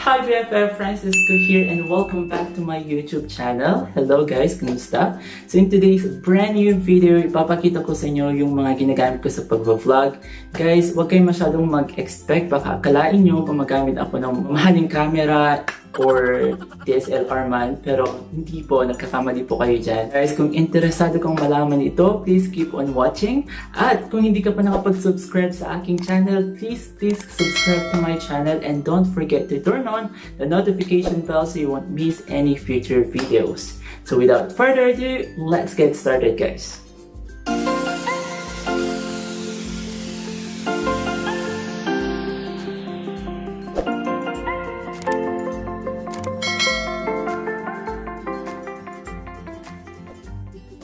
Hi BFF, Francisco here and welcome back to my YouTube channel. Hello guys, kumusta? So in today's brand new video, ipapakita ko sa inyo yung mga ginagamit ko sa pag-vlog. Guys, huwag kayong masyadong mag-expect. Baka akalain nyo kung magamit ako ng mahaling camera or DSLR man. Pero hindi po, nagkakamali po kayo dyan. Guys, kung interesado kang malaman ito, please keep on watching. At kung hindi ka pa nakapag-subscribe sa aking channel, please, please subscribe to my channel and don't forget to turn on the notification bell so you won't miss any future videos. So without further ado, let's get started guys.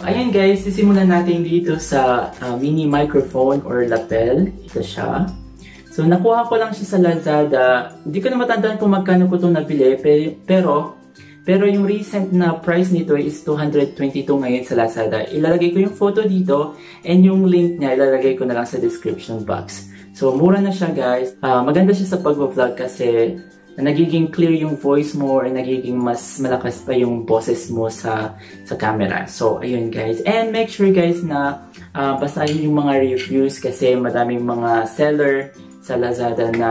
Ayan guys, sisimulan natin dito sa uh, mini microphone or lapel. Ito siya. So nakuha ko lang siya sa Lazada. Hindi ko na matandaan kung magkano ko itong nabili. Pero, pero yung recent na price nito is 222 ngayon sa Lazada. Ilalagay ko yung photo dito and yung link niya ilalagay ko na lang sa description box. So mura na siya guys. Uh, maganda siya sa pag-vlog kasi na nagiging clear yung voice mo or nagiging mas malakas pa yung boses mo sa sa camera. So, ayun guys. And make sure guys na uh, basahin yung mga reviews kasi madaming mga seller sa Lazada na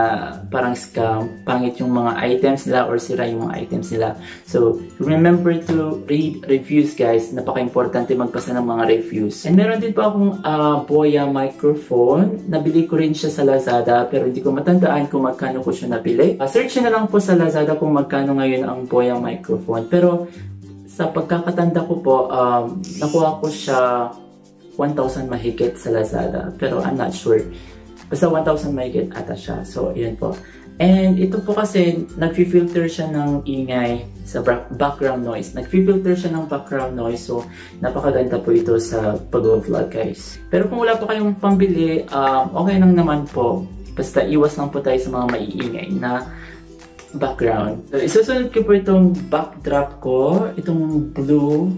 parang scam, pangit yung mga items nila or sira yung mga items nila. So, remember to read reviews guys. Napaka-importante magbasa ng mga reviews. And meron din po akong uh, Boya microphone. Nabili ko rin siya sa Lazada pero hindi ko matandaan kung magkano ko siya nabili. Uh, search na lang po sa Lazada kung magkano ngayon ang Boya microphone. Pero sa pagkakatanda ko po, um, nakuha ko siya 1,000 mahigit sa Lazada. Pero I'm not sure. Basta 1,000 mahigit ata siya. So, yun po. And ito po kasi, nag-filter siya ng ingay sa background noise. Nag-filter siya ng background noise. So, napakaganda po ito sa pag-vlog guys. Pero kung wala po kayong pambili, um, okay lang naman po. Basta iwas lang po tayo sa mga maiingay na background. So, isusunod ko po itong backdrop ko. Itong blue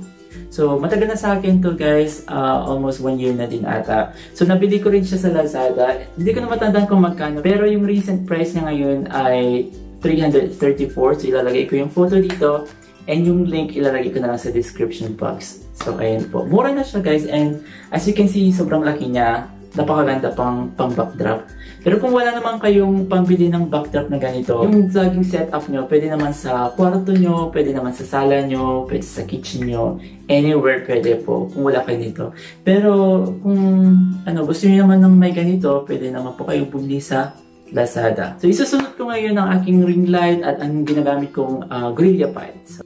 So, matagal na sa akin to guys. Uh, almost one year na din ata. So, nabili ko rin siya sa Lazada. Hindi ko na matandaan kung magkano. Pero yung recent price niya ngayon ay 334. So, ilalagay ko yung photo dito. And yung link ilalagay ko na lang sa description box. So, ayun po. Mura na siya guys. And as you can see, sobrang laki niya napakaganda pang, pang backdrop. Pero kung wala naman kayong pambili ng backdrop na ganito, yung vlogging setup nyo, pwede naman sa kwarto nyo, pwede naman sa sala nyo, pwede sa kitchen nyo, anywhere pwede po, kung wala kayo nito. Pero kung ano, gusto nyo naman ng may ganito, pwede naman po kayong bumili sa Lazada. So, isusunod ko ngayon ang aking ring light at ang ginagamit kong uh, Gorilla Pad. So,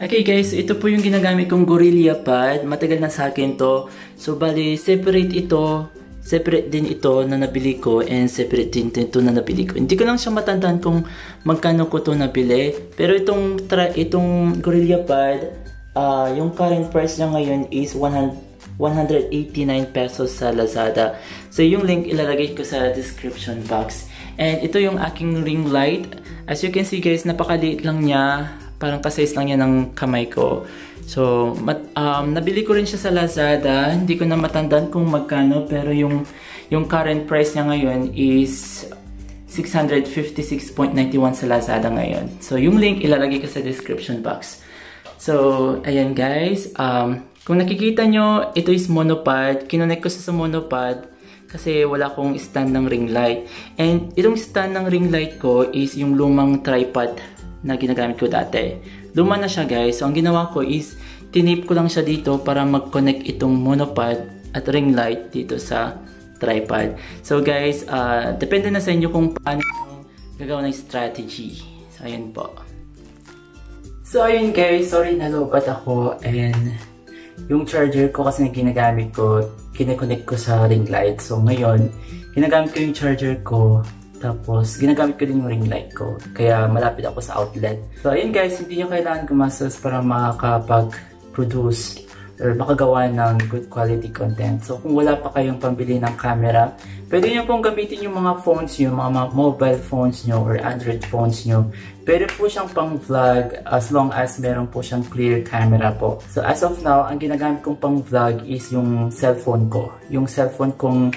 Okay guys, ito po yung ginagamit kong Gorilla Pad. Matagal na sa akin to. So, bali, separate ito separate din ito na nabili ko and separate din ito na nabili ko. Hindi ko lang siya matandaan kung magkano ko ito nabili. Pero itong, itong Gorilla Pad, uh, yung current price niya ngayon is 100 189 pesos sa Lazada. So yung link ilalagay ko sa description box. And ito yung aking ring light. As you can see guys, napakaliit lang niya. Parang kasize lang niya ng kamay ko. So, mat, um, nabili ko rin siya sa Lazada. Hindi ko na matandaan kung magkano, pero yung, yung current price niya ngayon is 656.91 sa Lazada ngayon. So, yung link ilalagay ko sa description box. So, ayan guys. Um, kung nakikita nyo, ito is monopod. Kinonect ko sa monopod kasi wala akong stand ng ring light. And itong stand ng ring light ko is yung lumang tripod na ginagamit ko dati. Luma na siya guys. So, ang ginawa ko is, tinip ko lang siya dito para mag-connect itong monopod at ring light dito sa tripod. So guys, uh, depende na sa inyo kung paano gagawa ng strategy. So, ayun po. So, ayun guys. Sorry, nalobat ako. And, yung charger ko kasi na ginagamit ko, kineconnect ko sa ring light. So, ngayon, ginagamit ko yung charger ko tapos, ginagamit ko din yung ring light ko. Kaya malapit ako sa outlet. So, ayun guys, hindi nyo kailangan gumastos para makakapag-produce or makagawa ng good quality content. So, kung wala pa kayong pambili ng camera, pwede nyo pong gamitin yung mga phones nyo, mga mobile phones nyo or Android phones nyo. Pwede po siyang pang vlog as long as meron po siyang clear camera po. So, as of now, ang ginagamit kong pang vlog is yung cellphone ko. Yung cellphone kong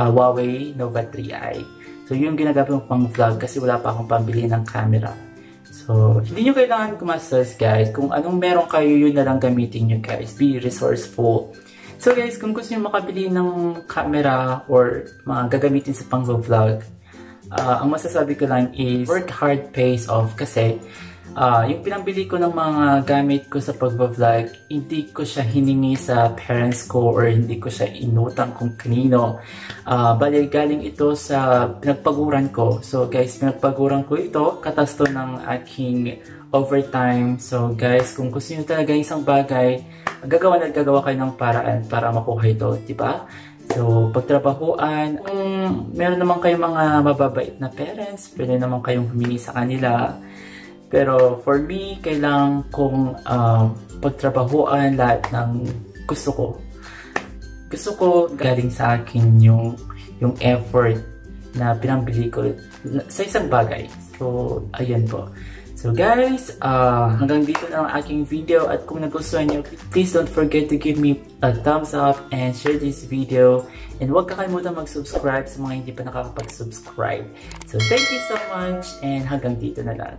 uh, Huawei Nova 3i. So, yung ginagamit ko pang vlog kasi wala pa akong pambili ng camera. So, hindi nyo kailangan kumastos guys. Kung anong meron kayo, yun na lang gamitin nyo guys. Be resourceful. So guys, kung gusto nyo makabili ng camera or mga gagamitin sa pang-vlog, uh, ang masasabi ko lang is work hard pays off kasi uh, yung pinambili ko ng mga gamit ko sa pag-vlog, hindi ko siya hiningi sa parents ko or hindi ko siya inutang kung kanino. Uh, bali, galing ito sa pinagpaguran ko. So guys, pinagpaguran ko ito, katasto ng aking overtime. So guys, kung gusto nyo talaga isang bagay, gagawa na gagawa kayo ng paraan para makuha ito, di ba? So, pagtrabahuan, kung meron naman kayong mga mababait na parents, pwede naman kayong humingi sa kanila pero for me, kailangan kong uh, pagtrabahuan lahat ng gusto ko. Gusto ko galing sa akin yung, yung effort na pinambili ko sa isang bagay. So, ayan po. So guys, uh, hanggang dito na ang aking video at kung nagustuhan nyo, please don't forget to give me a thumbs up and share this video. And huwag kakalimutan mag-subscribe sa mga hindi pa nakakapag-subscribe. So thank you so much and hanggang dito na lang.